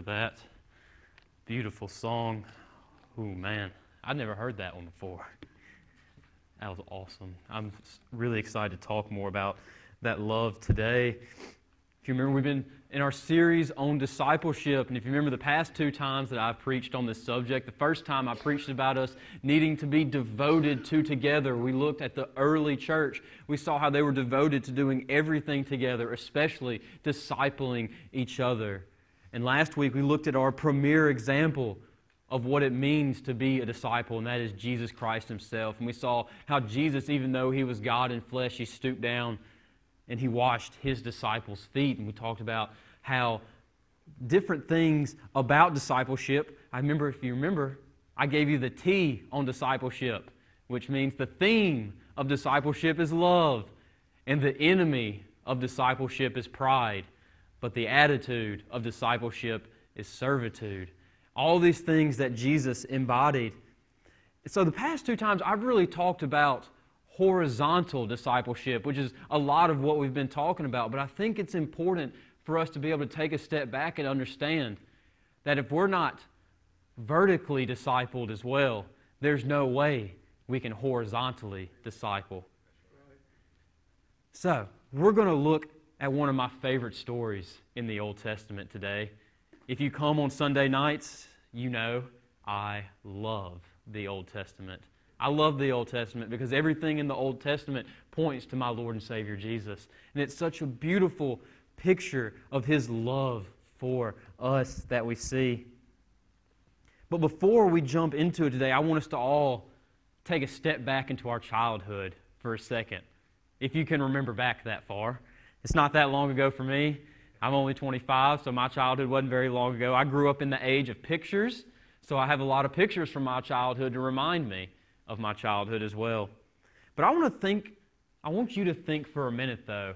for that. Beautiful song. Oh, man. I'd never heard that one before. That was awesome. I'm really excited to talk more about that love today. If you remember, we've been in our series on discipleship. And if you remember the past two times that I've preached on this subject, the first time I preached about us needing to be devoted to together. We looked at the early church. We saw how they were devoted to doing everything together, especially discipling each other. And last week we looked at our premier example of what it means to be a disciple, and that is Jesus Christ Himself. And we saw how Jesus, even though He was God in flesh, He stooped down and he washed his disciples' feet. And we talked about how different things about discipleship. I remember, if you remember, I gave you the T on discipleship, which means the theme of discipleship is love, and the enemy of discipleship is pride, but the attitude of discipleship is servitude. All these things that Jesus embodied. So, the past two times I've really talked about horizontal discipleship, which is a lot of what we've been talking about. But I think it's important for us to be able to take a step back and understand that if we're not vertically discipled as well, there's no way we can horizontally disciple. So, we're going to look at one of my favorite stories in the Old Testament today. If you come on Sunday nights, you know I love the Old Testament. I love the Old Testament because everything in the Old Testament points to my Lord and Savior Jesus. And it's such a beautiful picture of His love for us that we see. But before we jump into it today, I want us to all take a step back into our childhood for a second. If you can remember back that far, it's not that long ago for me. I'm only 25, so my childhood wasn't very long ago. I grew up in the age of pictures, so I have a lot of pictures from my childhood to remind me of my childhood as well. But I want to think, I want you to think for a minute though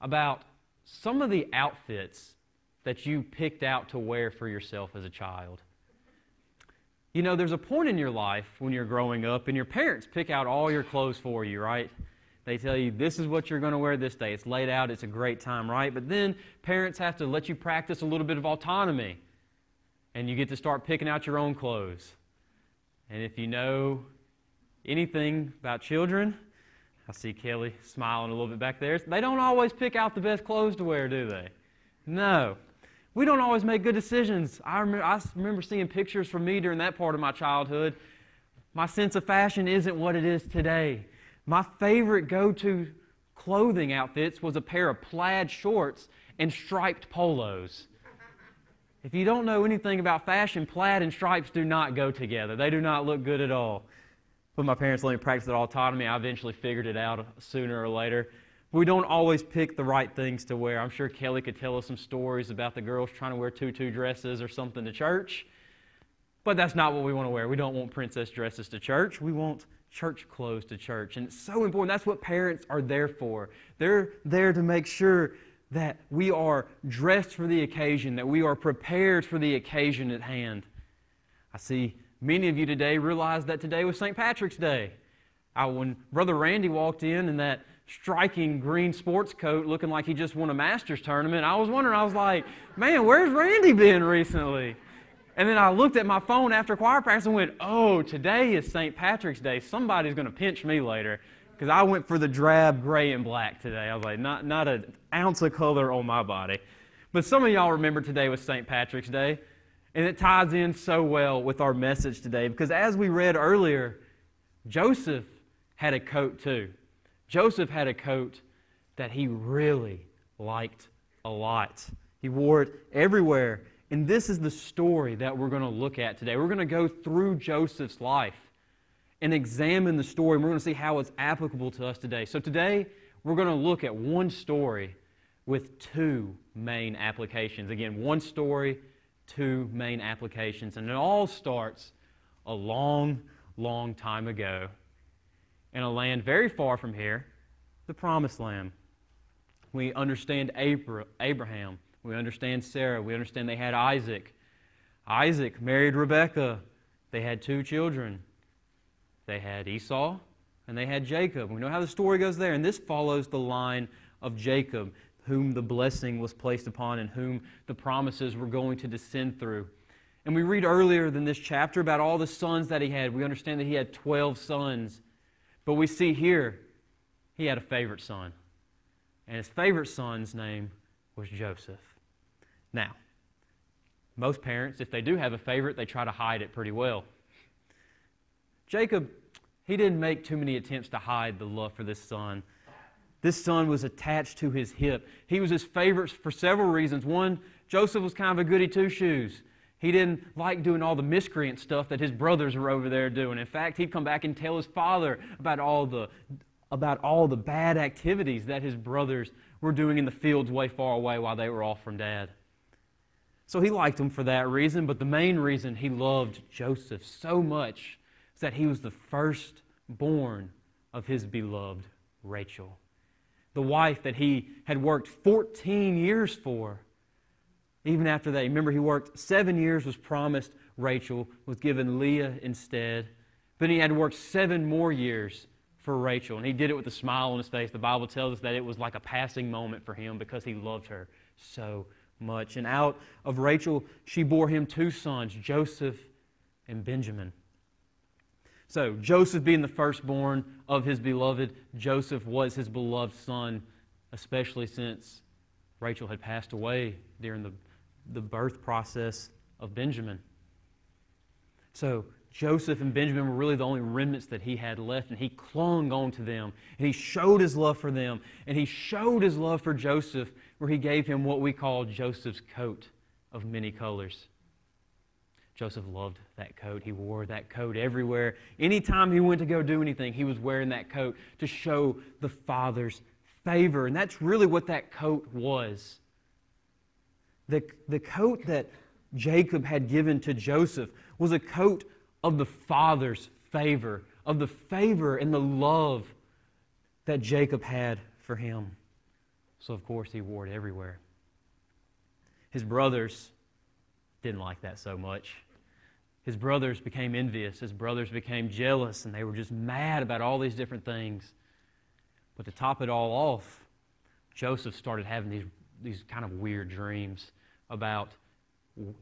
about some of the outfits that you picked out to wear for yourself as a child. You know, there's a point in your life when you're growing up and your parents pick out all your clothes for you, right? They tell you this is what you're going to wear this day. It's laid out, it's a great time, right? But then parents have to let you practice a little bit of autonomy and you get to start picking out your own clothes. And if you know anything about children, I see Kelly smiling a little bit back there. They don't always pick out the best clothes to wear, do they? No. We don't always make good decisions. I remember, I remember seeing pictures from me during that part of my childhood. My sense of fashion isn't what it is today. My favorite go to clothing outfits was a pair of plaid shorts and striped polos. If you don't know anything about fashion, plaid and stripes do not go together. They do not look good at all. But my parents let me practice that autonomy. I eventually figured it out sooner or later. We don't always pick the right things to wear. I'm sure Kelly could tell us some stories about the girls trying to wear tutu dresses or something to church. But that's not what we want to wear. We don't want princess dresses to church. We want church clothes to church. And it's so important. That's what parents are there for. They're there to make sure that we are dressed for the occasion, that we are prepared for the occasion at hand. I see Many of you today realize that today was St. Patrick's Day. I, when Brother Randy walked in in that striking green sports coat looking like he just won a Masters tournament, I was wondering, I was like, man, where's Randy been recently? And then I looked at my phone after choir practice and went, oh, today is St. Patrick's Day. Somebody's going to pinch me later because I went for the drab gray and black today. I was like, not, not an ounce of color on my body. But some of y'all remember today was St. Patrick's Day. And it ties in so well with our message today because as we read earlier, Joseph had a coat too. Joseph had a coat that he really liked a lot. He wore it everywhere. And this is the story that we're going to look at today. We're going to go through Joseph's life and examine the story. And we're going to see how it's applicable to us today. So today, we're going to look at one story with two main applications. Again, one story two main applications. And it all starts a long, long time ago in a land very far from here, the Promised Land. We understand Abraham. We understand Sarah. We understand they had Isaac. Isaac married Rebekah. They had two children. They had Esau and they had Jacob. We know how the story goes there. And this follows the line of Jacob, whom the blessing was placed upon and whom the promises were going to descend through. And we read earlier in this chapter about all the sons that he had. We understand that he had 12 sons. But we see here he had a favorite son. And his favorite son's name was Joseph. Now, most parents, if they do have a favorite, they try to hide it pretty well. Jacob, he didn't make too many attempts to hide the love for this son. This son was attached to his hip. He was his favorite for several reasons. One, Joseph was kind of a goody two shoes. He didn't like doing all the miscreant stuff that his brothers were over there doing. In fact, he'd come back and tell his father about all the, about all the bad activities that his brothers were doing in the fields way far away while they were off from dad. So he liked him for that reason, but the main reason he loved Joseph so much is that he was the firstborn of his beloved Rachel, the wife that he had worked 14 years for. Even after that, remember he worked seven years, was promised Rachel, was given Leah instead. But he had worked seven more years for Rachel, and he did it with a smile on his face. The Bible tells us that it was like a passing moment for him because he loved her so much. And out of Rachel, she bore him two sons, Joseph and Benjamin. So, Joseph being the firstborn of his beloved, Joseph was his beloved son, especially since Rachel had passed away during the, the birth process of Benjamin. So, Joseph and Benjamin were really the only remnants that he had left, and he clung on to them, and he showed his love for them, and he showed his love for Joseph, where he gave him what we call Joseph's coat of many colors. Joseph loved that coat. He wore that coat everywhere. Anytime he went to go do anything, he was wearing that coat to show the Father's favor. And that's really what that coat was. The, the coat that Jacob had given to Joseph was a coat of the Father's favor, of the favor and the love that Jacob had for him. So, of course, he wore it everywhere. His brothers didn't like that so much his brothers became envious. His brothers became jealous, and they were just mad about all these different things. But to top it all off, Joseph started having these, these kind of weird dreams about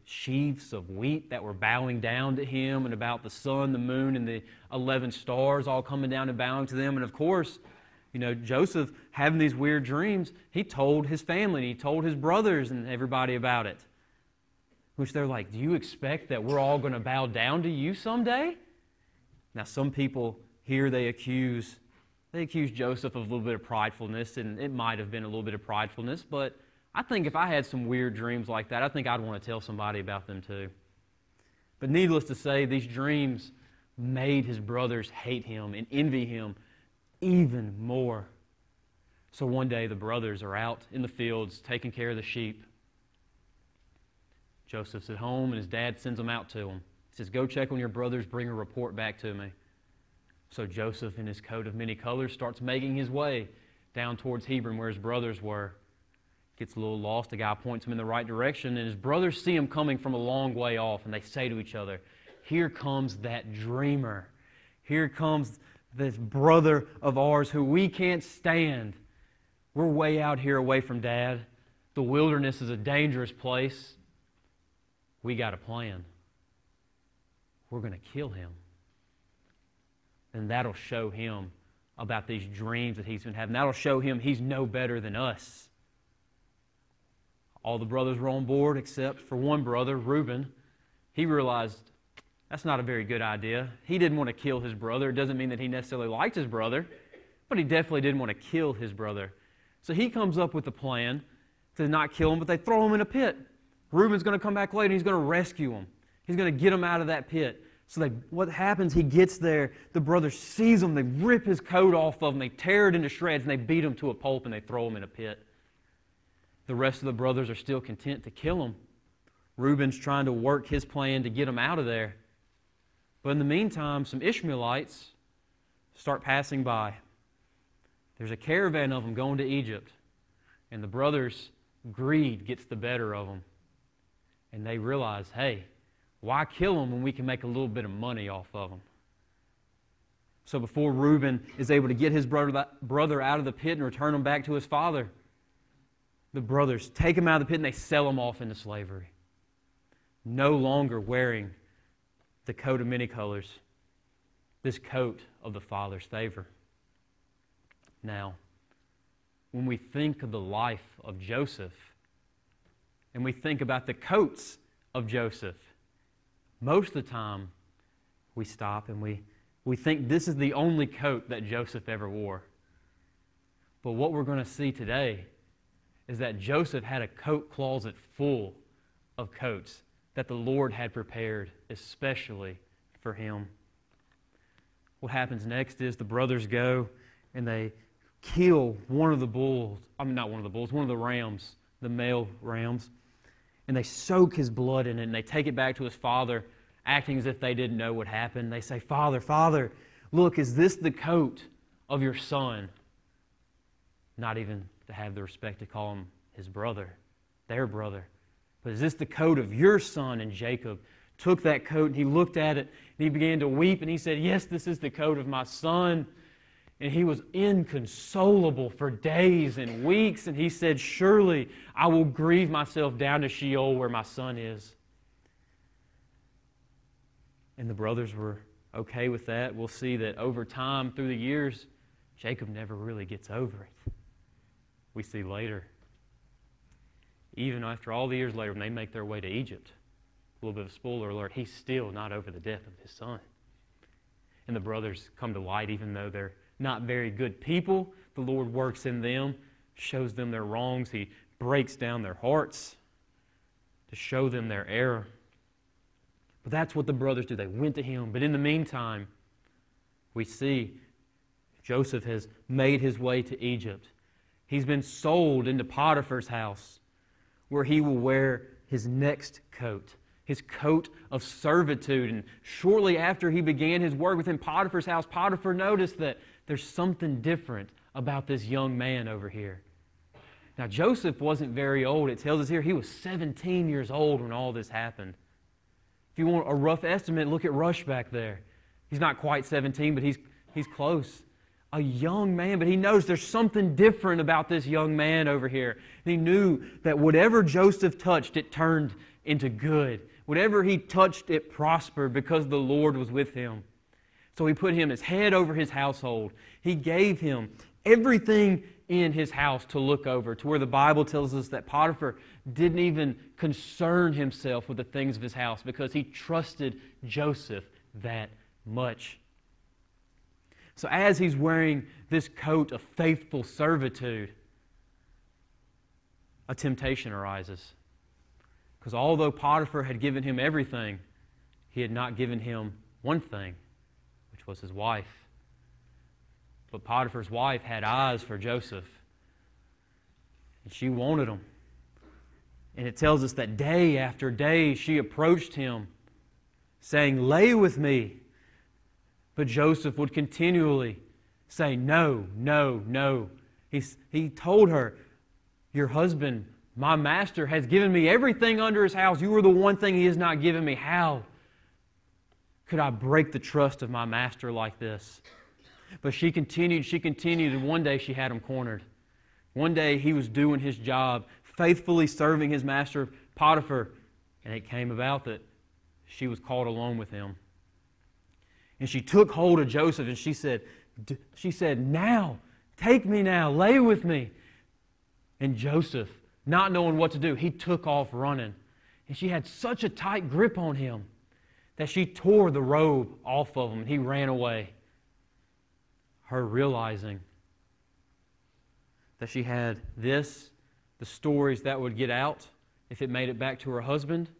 sheaves of wheat that were bowing down to him, and about the sun, the moon, and the 11 stars all coming down and bowing to them. And of course, you know, Joseph having these weird dreams, he told his family, and he told his brothers and everybody about it which they're like, Do you expect that we're all going to bow down to you someday? Now, some people here they accuse they accuse Joseph of a little bit of pridefulness, and it might have been a little bit of pridefulness, but I think if I had some weird dreams like that, I think I'd want to tell somebody about them too. But needless to say, these dreams made his brothers hate him and envy him even more. So one day the brothers are out in the fields taking care of the sheep. Joseph's at home, and his dad sends him out to him. He says, Go check on your brothers, bring a report back to me. So Joseph, in his coat of many colors, starts making his way down towards Hebron where his brothers were. Gets a little lost. A guy points him in the right direction, and his brothers see him coming from a long way off, and they say to each other, Here comes that dreamer. Here comes this brother of ours who we can't stand. We're way out here away from dad. The wilderness is a dangerous place we got a plan. We're going to kill him. And that'll show him about these dreams that he's been having. That'll show him he's no better than us. All the brothers were on board except for one brother, Reuben. He realized that's not a very good idea. He didn't want to kill his brother. It doesn't mean that he necessarily liked his brother, but he definitely didn't want to kill his brother. So he comes up with a plan to not kill him, but they throw him in a pit. Reuben's going to come back later and he's going to rescue him. He's going to get him out of that pit. So they, what happens, he gets there, the brother sees him, they rip his coat off of him, they tear it into shreds, and they beat him to a pulp and they throw him in a pit. The rest of the brothers are still content to kill him. Reuben's trying to work his plan to get him out of there. But in the meantime, some Ishmaelites start passing by. There's a caravan of them going to Egypt, and the brothers' greed gets the better of them and they realize, hey, why kill them when we can make a little bit of money off of them? So before Reuben is able to get his brother, out of the pit and return him back to his father, the brothers take him out of the pit and they sell him off into slavery. No longer wearing the coat of many colors, this coat of the Father's favor. Now, when we think of the life of Joseph and we think about the coats of Joseph, most of the time we stop and we, we think this is the only coat that Joseph ever wore. But what we're going to see today is that Joseph had a coat closet full of coats that the Lord had prepared especially for him. What happens next is the brothers go and they kill one of the bulls. I mean, not one of the bulls, one of the rams, the male rams. And they soak his blood in it and they take it back to his father, acting as if they didn't know what happened. They say, Father, Father, look, is this the coat of your son? Not even to have the respect to call him his brother, their brother. But is this the coat of your son? And Jacob took that coat and he looked at it and he began to weep and he said, Yes, this is the coat of my son. And he was inconsolable for days and weeks. And he said, Surely I will grieve myself down to Sheol where my son is. And the brothers were okay with that. We'll see that over time, through the years, Jacob never really gets over it. We see later. Even after all the years later, when they make their way to Egypt, a little bit of spoiler alert, he's still not over the death of his son. And the brothers come to light, even though they're not very good people. The Lord works in them, shows them their wrongs. He breaks down their hearts to show them their error. But that's what the brothers do. They went to him. But in the meantime, we see Joseph has made his way to Egypt. He's been sold into Potiphar's house where he will wear his next coat, his coat of servitude. And shortly after he began his work within Potiphar's house, Potiphar noticed that there's something different about this young man over here. Now, Joseph wasn't very old. It tells us here he was 17 years old when all this happened. If you want a rough estimate, look at Rush back there. He's not quite 17, but he's, he's close. A young man, but he knows there's something different about this young man over here. And he knew that whatever Joseph touched, it turned into good. Whatever he touched, it prospered because the Lord was with him. So he put him as head over his household. He gave him everything in his house to look over, to where the Bible tells us that Potiphar didn't even concern himself with the things of his house because he trusted Joseph that much. So, as he's wearing this coat of faithful servitude, a temptation arises. Because although Potiphar had given him everything, he had not given him one thing which was his wife. But Potiphar's wife had eyes for Joseph, and she wanted him. And it tells us that day after day she approached him, saying, Lay with me. But Joseph would continually say, No, no, no. He, he told her, Your husband, my master, has given me everything under his house. You are the one thing he has not given me. How? could I break the trust of my master like this? But she continued, she continued, and one day she had him cornered. One day he was doing his job, faithfully serving his master Potiphar, and it came about that she was called alone with him. And she took hold of Joseph and she said, she said, Now, take me now, lay with me. And Joseph, not knowing what to do, he took off running. And she had such a tight grip on him that she tore the robe off of him and he ran away. Her realizing that she had this, the stories that would get out if it made it back to her husband,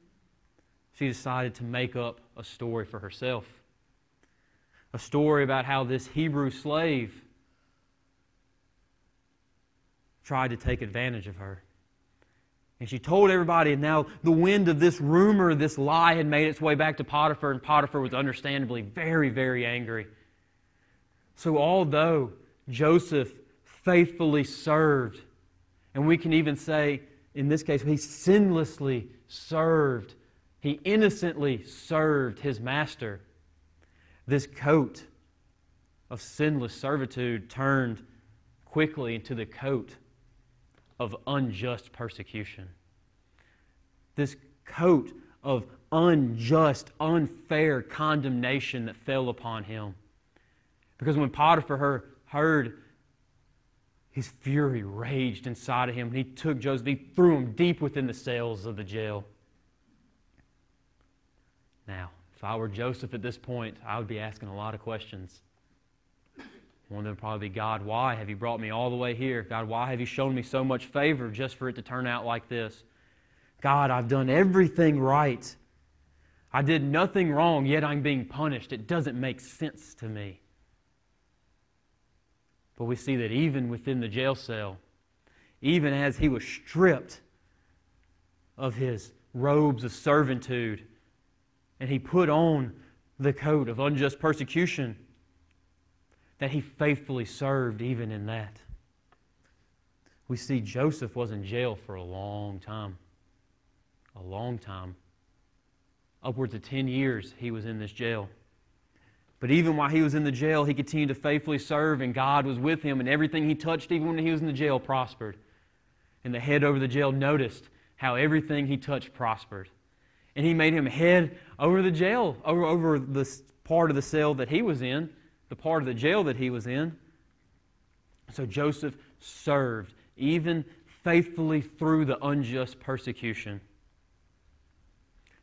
she decided to make up a story for herself. A story about how this Hebrew slave tried to take advantage of her. And she told everybody, and now the wind of this rumor, this lie, had made its way back to Potiphar, and Potiphar was understandably very, very angry. So, although Joseph faithfully served, and we can even say, in this case, he sinlessly served, he innocently served his master, this coat of sinless servitude turned quickly into the coat of unjust persecution. This coat of unjust, unfair condemnation that fell upon him. Because when Potiphar heard, his fury raged inside of him, and he took Joseph, he threw him deep within the cells of the jail. Now, if I were Joseph at this point, I would be asking a lot of questions. One of them would probably be God, why have you brought me all the way here? God, why have you shown me so much favor just for it to turn out like this? God, I've done everything right. I did nothing wrong, yet I'm being punished. It doesn't make sense to me. But we see that even within the jail cell, even as he was stripped of his robes of servitude, and he put on the coat of unjust persecution, that he faithfully served even in that. We see Joseph was in jail for a long time. A long time. Upwards of 10 years he was in this jail. But even while he was in the jail, he continued to faithfully serve, and God was with him, and everything he touched, even when he was in the jail, prospered. And the head over the jail noticed how everything he touched prospered. And he made him head over the jail, over, over the part of the cell that he was in, the part of the jail that he was in. So Joseph served, even faithfully through the unjust persecution.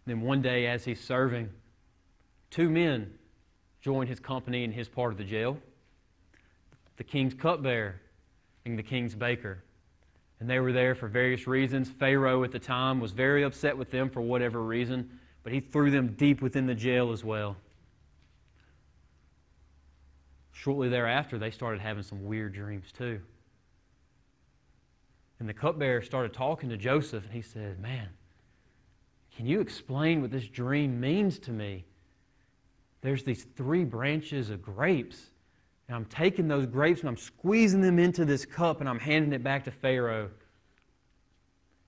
Then one day, as he's serving, two men join his company in his part of the jail the king's cupbearer and the king's baker. And they were there for various reasons. Pharaoh at the time was very upset with them for whatever reason, but he threw them deep within the jail as well. Shortly thereafter, they started having some weird dreams too. And the cupbearer started talking to Joseph, and he said, Man, can you explain what this dream means to me? There's these three branches of grapes, and I'm taking those grapes and I'm squeezing them into this cup and I'm handing it back to Pharaoh.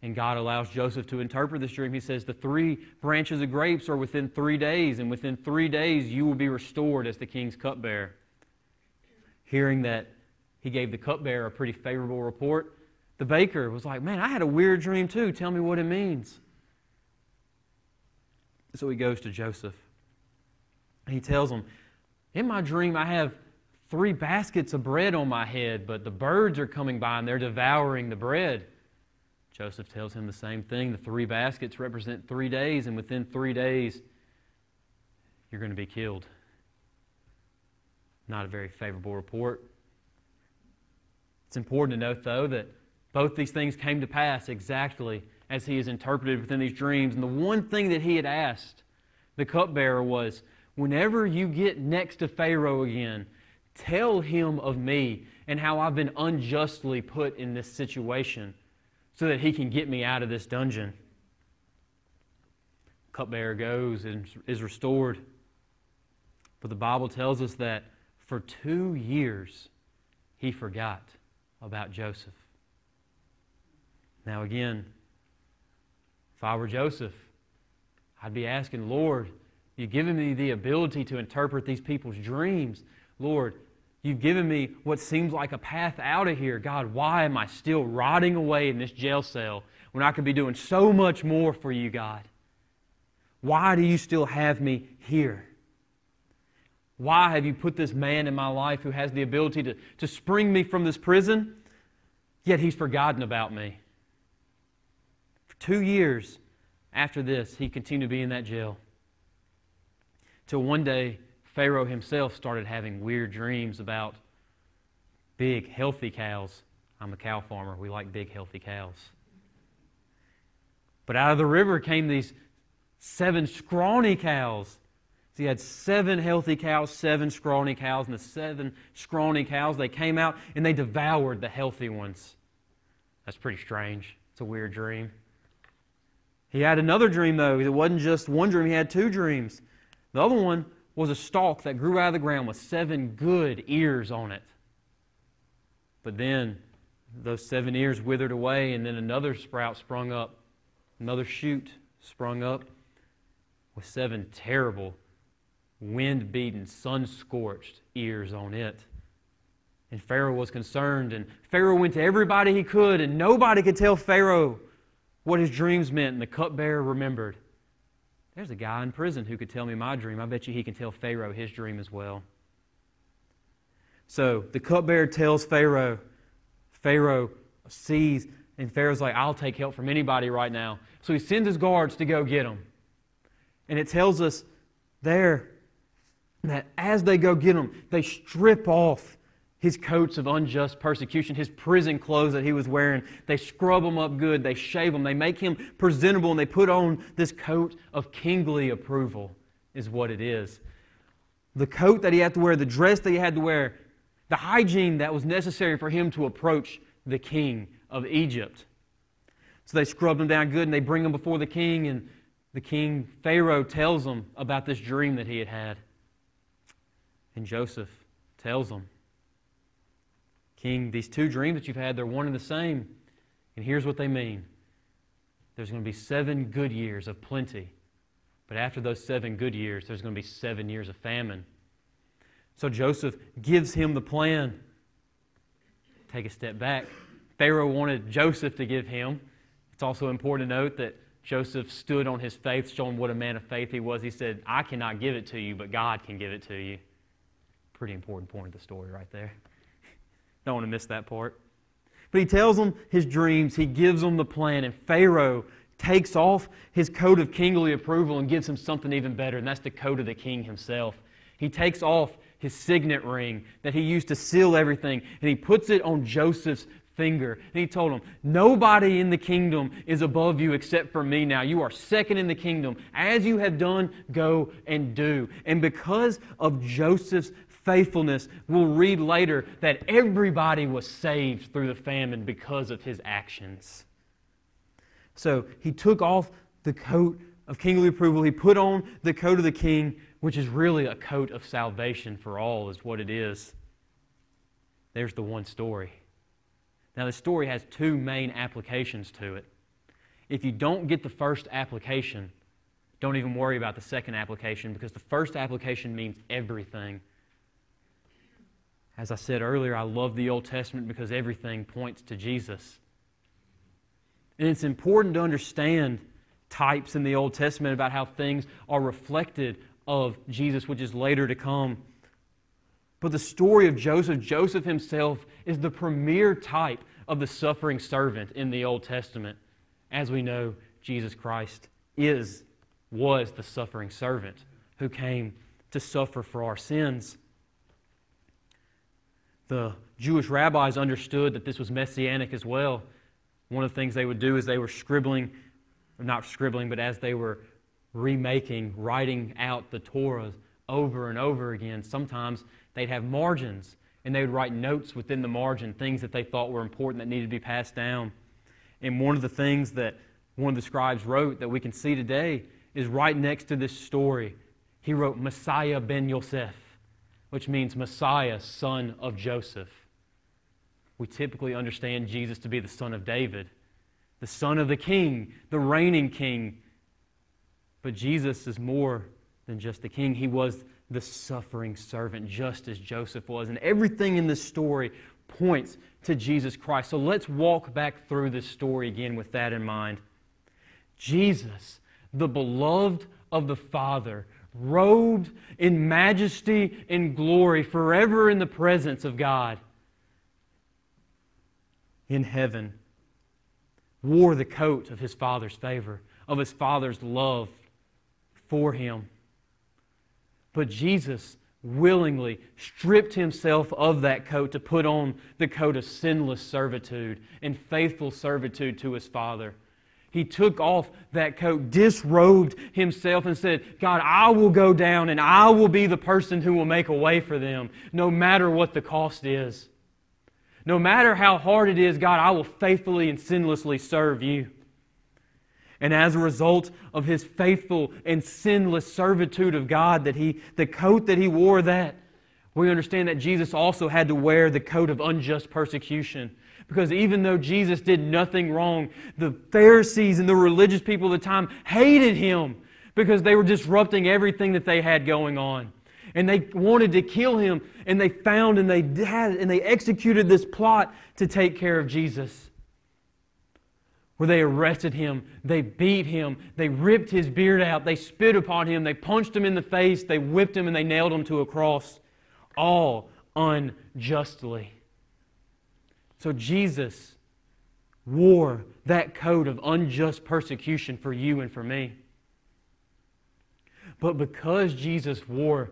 And God allows Joseph to interpret this dream. He says, The three branches of grapes are within three days, and within three days you will be restored as the king's cupbearer. Hearing that he gave the cupbearer a pretty favorable report, the baker was like, Man, I had a weird dream too. Tell me what it means. So he goes to Joseph. And he tells him, In my dream, I have three baskets of bread on my head, but the birds are coming by and they're devouring the bread. Joseph tells him the same thing. The three baskets represent three days, and within three days, you're going to be killed. Not a very favorable report. It's important to note, though, that both these things came to pass exactly as he is interpreted within these dreams. And the one thing that he had asked the cupbearer was, whenever you get next to Pharaoh again, tell him of me and how I've been unjustly put in this situation so that he can get me out of this dungeon. Cupbearer goes and is restored. But the Bible tells us that for two years he forgot about Joseph. Now, again, if I were Joseph, I'd be asking, Lord, you've given me the ability to interpret these people's dreams. Lord, you've given me what seems like a path out of here. God, why am I still rotting away in this jail cell when I could be doing so much more for you, God? Why do you still have me here? Why have you put this man in my life who has the ability to, to spring me from this prison, yet he's forgotten about me? For Two years after this, he continued to be in that jail. Till one day, Pharaoh himself started having weird dreams about big, healthy cows. I'm a cow farmer. We like big, healthy cows. But out of the river came these seven scrawny cows. So he had seven healthy cows, seven scrawny cows, and the seven scrawny cows, they came out and they devoured the healthy ones. That's pretty strange. It's a weird dream. He had another dream, though. It wasn't just one dream, he had two dreams. The other one was a stalk that grew out of the ground with seven good ears on it. But then those seven ears withered away, and then another sprout sprung up, another shoot sprung up with seven terrible, wind beaten, sun scorched ears on it. And Pharaoh was concerned, and Pharaoh went to everybody he could, and nobody could tell Pharaoh what his dreams meant. And the cupbearer remembered there's a guy in prison who could tell me my dream. I bet you he can tell Pharaoh his dream as well. So the cupbearer tells Pharaoh, Pharaoh sees, and Pharaoh's like, I'll take help from anybody right now. So he sends his guards to go get him. And it tells us there that as they go get him, they strip off his coats of unjust persecution, his prison clothes that he was wearing. They scrub him up good, they shave him, they make him presentable, and they put on this coat of kingly approval, is what it is. The coat that he had to wear, the dress that he had to wear, the hygiene that was necessary for him to approach the king of Egypt. So they scrub him down good and they bring him before the king, and the king, Pharaoh, tells him about this dream that he had had. And Joseph tells them, King, these two dreams that you've had, they're one and the same. And here's what they mean there's going to be seven good years of plenty. But after those seven good years, there's going to be seven years of famine. So Joseph gives him the plan. Take a step back. Pharaoh wanted Joseph to give him. It's also important to note that Joseph stood on his faith, showing what a man of faith he was. He said, I cannot give it to you, but God can give it to you. Pretty important point of the story right there. Don't want to miss that part. But he tells them his dreams, he gives them the plan, and Pharaoh takes off his coat of kingly approval and gives him something even better, and that's the coat of the king himself. He takes off his signet ring that he used to seal everything, and he puts it on Joseph's finger. And he told him, Nobody in the kingdom is above you except for me now. You are second in the kingdom. As you have done, go and do. And because of Joseph's faithfulness, we'll read later that everybody was saved through the famine because of his actions. So he took off the coat of kingly approval, he put on the coat of the king, which is really a coat of salvation for all, is what it is. There's the one story. Now, the story has two main applications to it. If you don't get the first application, don't even worry about the second application because the first application means everything. As I said earlier, I love the Old Testament because everything points to Jesus. And it's important to understand types in the Old Testament about how things are reflected of Jesus, which is later to come. But the story of Joseph, Joseph himself is the premier type of the suffering servant in the Old Testament. As we know, Jesus Christ is, was the suffering servant who came to suffer for our sins the Jewish rabbis understood that this was messianic as well. One of the things they would do is they were scribbling, not scribbling, but as they were remaking, writing out the Torah over and over again, sometimes they'd have margins and they would write notes within the margin, things that they thought were important that needed to be passed down. And one of the things that one of the scribes wrote that we can see today is right next to this story. He wrote Messiah ben Yosef which means Messiah, son of Joseph. We typically understand Jesus to be the son of David, the son of the king, the reigning king. But Jesus is more than just the king. He was the suffering servant, just as Joseph was. And everything in this story points to Jesus Christ. So let's walk back through this story again with that in mind. Jesus, the beloved of the Father, robed in majesty and glory, forever in the presence of God in heaven, wore the coat of his Father's favor, of his Father's love for him. But Jesus willingly stripped himself of that coat to put on the coat of sinless servitude and faithful servitude to his Father. He took off that coat, disrobed himself, and said, God, I will go down and I will be the person who will make a way for them, no matter what the cost is. No matter how hard it is, God, I will faithfully and sinlessly serve you. And as a result of his faithful and sinless servitude of God, that he, the coat that he wore, that we understand that Jesus also had to wear the coat of unjust persecution because even though Jesus did nothing wrong, the Pharisees and the religious people of the time hated him because they were disrupting everything that they had going on. and they wanted to kill him, and they found and they had and they executed this plot to take care of Jesus. Where they arrested him, they beat him, they ripped his beard out, they spit upon him, they punched him in the face, they whipped him, and they nailed him to a cross, all unjustly. So Jesus wore that coat of unjust persecution for you and for me. But because Jesus wore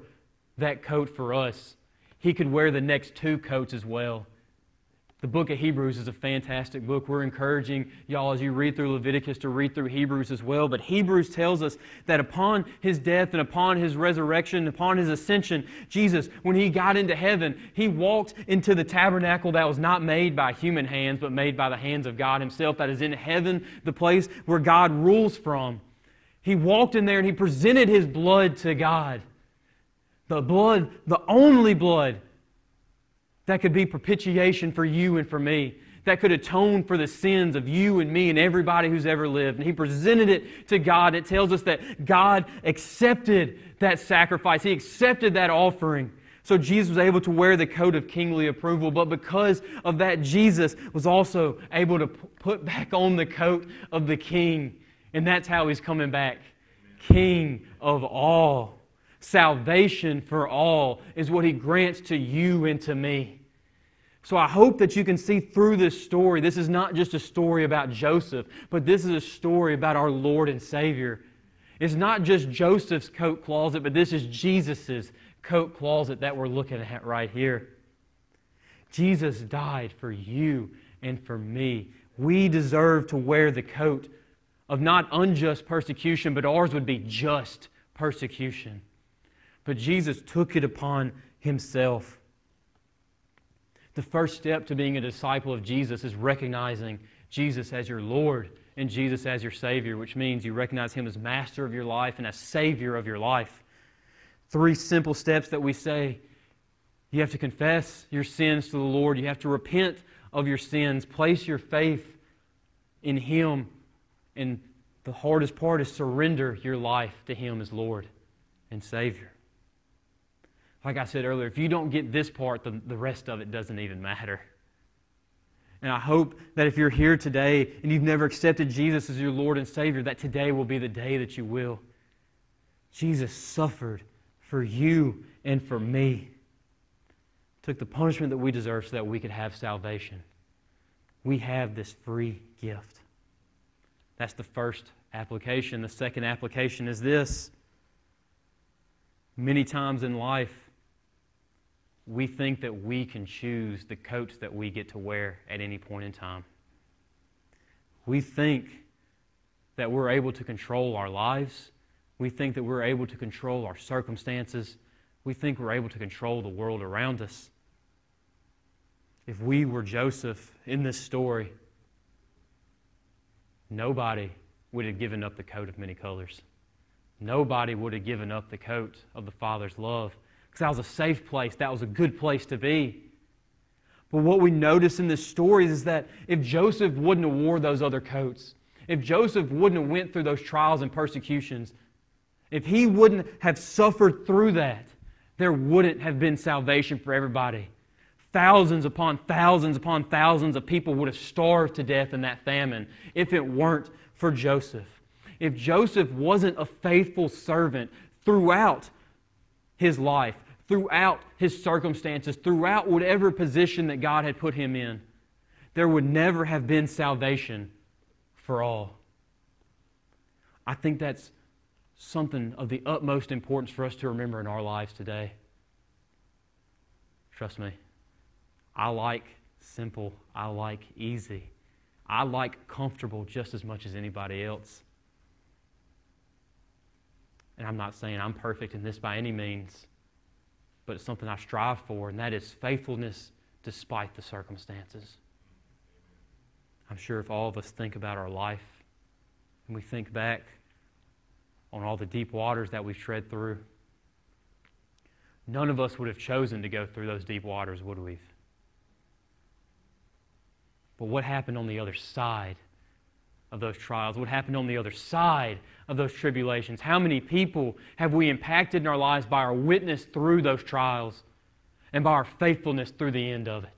that coat for us, he could wear the next two coats as well. The book of Hebrews is a fantastic book. We're encouraging y'all as you read through Leviticus to read through Hebrews as well. But Hebrews tells us that upon his death and upon his resurrection, upon his ascension, Jesus, when he got into heaven, he walked into the tabernacle that was not made by human hands, but made by the hands of God himself, that is in heaven, the place where God rules from. He walked in there and he presented his blood to God. The blood, the only blood that could be propitiation for you and for me, that could atone for the sins of you and me and everybody who's ever lived. And he presented it to God. It tells us that God accepted that sacrifice, he accepted that offering. So Jesus was able to wear the coat of kingly approval, but because of that, Jesus was also able to put back on the coat of the king. And that's how he's coming back King of all. Salvation for all is what he grants to you and to me. So I hope that you can see through this story. This is not just a story about Joseph, but this is a story about our Lord and Savior. It's not just Joseph's coat closet, but this is Jesus' coat closet that we're looking at right here. Jesus died for you and for me. We deserve to wear the coat of not unjust persecution, but ours would be just persecution. But Jesus took it upon himself. The first step to being a disciple of Jesus is recognizing Jesus as your Lord and Jesus as your Savior, which means you recognize Him as master of your life and as Savior of your life. Three simple steps that we say you have to confess your sins to the Lord, you have to repent of your sins, place your faith in Him, and the hardest part is surrender your life to Him as Lord and Savior. Like I said earlier, if you don't get this part, the, the rest of it doesn't even matter. And I hope that if you're here today and you've never accepted Jesus as your Lord and Savior, that today will be the day that you will. Jesus suffered for you and for me. Took the punishment that we deserve so that we could have salvation. We have this free gift. That's the first application. The second application is this. Many times in life, we think that we can choose the coats that we get to wear at any point in time. We think that we're able to control our lives. We think that we're able to control our circumstances. We think we're able to control the world around us. If we were Joseph in this story, nobody would have given up the coat of many colors. Nobody would have given up the coat of the Father's love because that was a safe place. That was a good place to be. But what we notice in this story is that if Joseph wouldn't have wore those other coats, if Joseph wouldn't have went through those trials and persecutions, if he wouldn't have suffered through that, there wouldn't have been salvation for everybody. Thousands upon thousands upon thousands of people would have starved to death in that famine if it weren't for Joseph. If Joseph wasn't a faithful servant throughout his life, throughout his circumstances, throughout whatever position that God had put him in, there would never have been salvation for all. I think that's something of the utmost importance for us to remember in our lives today. Trust me, I like simple, I like easy, I like comfortable just as much as anybody else. And I'm not saying I'm perfect in this by any means, but it's something I strive for, and that is faithfulness despite the circumstances. I'm sure if all of us think about our life and we think back on all the deep waters that we've tread through, none of us would have chosen to go through those deep waters, would we? But what happened on the other side of those trials? What happened on the other side of those tribulations? How many people have we impacted in our lives by our witness through those trials and by our faithfulness through the end of it?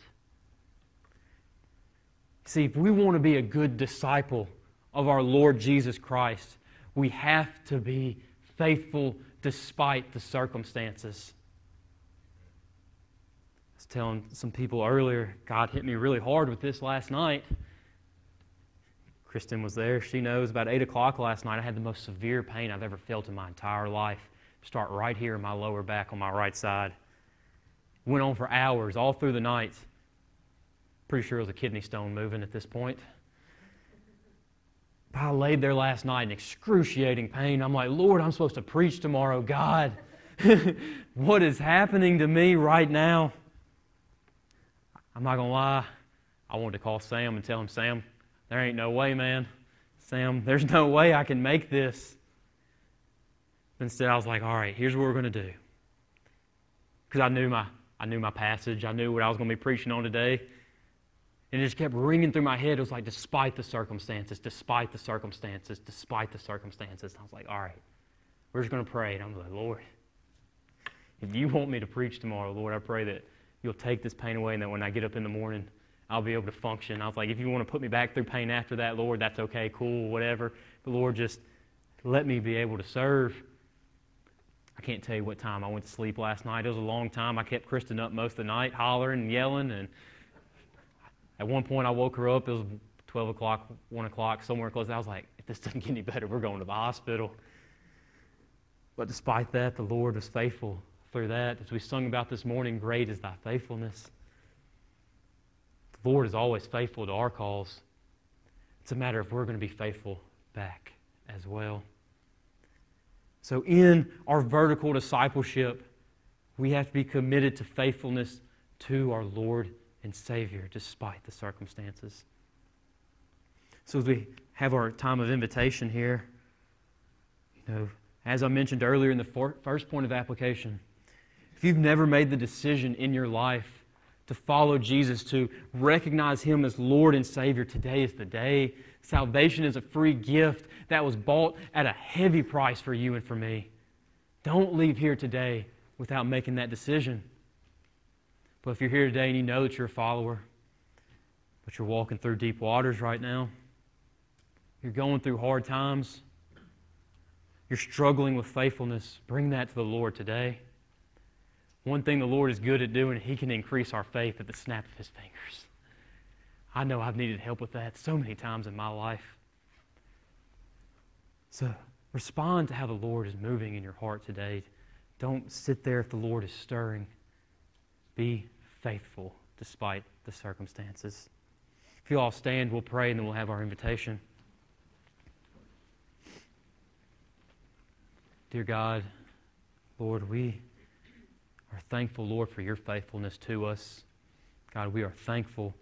See, if we want to be a good disciple of our Lord Jesus Christ, we have to be faithful despite the circumstances. I was telling some people earlier, God hit me really hard with this last night. Kristen was there. She knows about 8 o'clock last night, I had the most severe pain I've ever felt in my entire life. Start right here in my lower back on my right side. Went on for hours, all through the night. Pretty sure it was a kidney stone moving at this point. But I laid there last night in excruciating pain. I'm like, Lord, I'm supposed to preach tomorrow. God, what is happening to me right now? I'm not going to lie. I wanted to call Sam and tell him, Sam, there ain't no way, man. Sam, there's no way I can make this. Instead, I was like, all right, here's what we're going to do. Because I knew my I knew my passage. I knew what I was going to be preaching on today. And it just kept ringing through my head. It was like, despite the circumstances, despite the circumstances, despite the circumstances. And I was like, all right, we're just going to pray. And I'm like, Lord, if you want me to preach tomorrow, Lord, I pray that you'll take this pain away and that when I get up in the morning, I'll be able to function. I was like, if you want to put me back through pain after that, Lord, that's okay, cool, whatever. But Lord, just let me be able to serve. I can't tell you what time I went to sleep last night. It was a long time. I kept Kristen up most of the night, hollering and yelling. And at one point, I woke her up. It was 12 o'clock, 1 o'clock, somewhere close. I was like, if this doesn't get any better, we're going to the hospital. But despite that, the Lord was faithful through that. As we sung about this morning, great is thy faithfulness. The Lord is always faithful to our calls. It's a matter of we're going to be faithful back as well. So, in our vertical discipleship, we have to be committed to faithfulness to our Lord and Savior despite the circumstances. So, as we have our time of invitation here, you know, as I mentioned earlier in the first point of application, if you've never made the decision in your life to follow Jesus, to recognize Him as Lord and Savior, today is the day. Salvation is a free gift that was bought at a heavy price for you and for me. Don't leave here today without making that decision. But if you're here today and you know that you're a follower, but you're walking through deep waters right now, you're going through hard times, you're struggling with faithfulness, bring that to the Lord today. One thing the Lord is good at doing, He can increase our faith at the snap of His fingers. I know I've needed help with that so many times in my life. So respond to how the Lord is moving in your heart today. Don't sit there if the Lord is stirring. Be faithful despite the circumstances. If you all stand, we'll pray and then we'll have our invitation. Dear God, Lord, we are thankful, Lord, for your faithfulness to us. God, we are thankful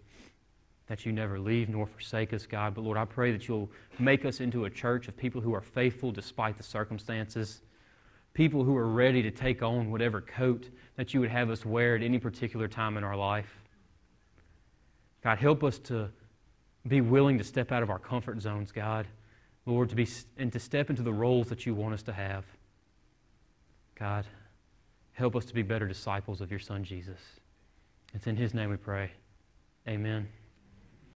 that you never leave nor forsake us, God. But Lord, I pray that you'll make us into a church of people who are faithful despite the circumstances, people who are ready to take on whatever coat that you would have us wear at any particular time in our life. God, help us to be willing to step out of our comfort zones, God. Lord, to be and to step into the roles that you want us to have. God, Help us to be better disciples of your Son, Jesus. It's in his name we pray. Amen.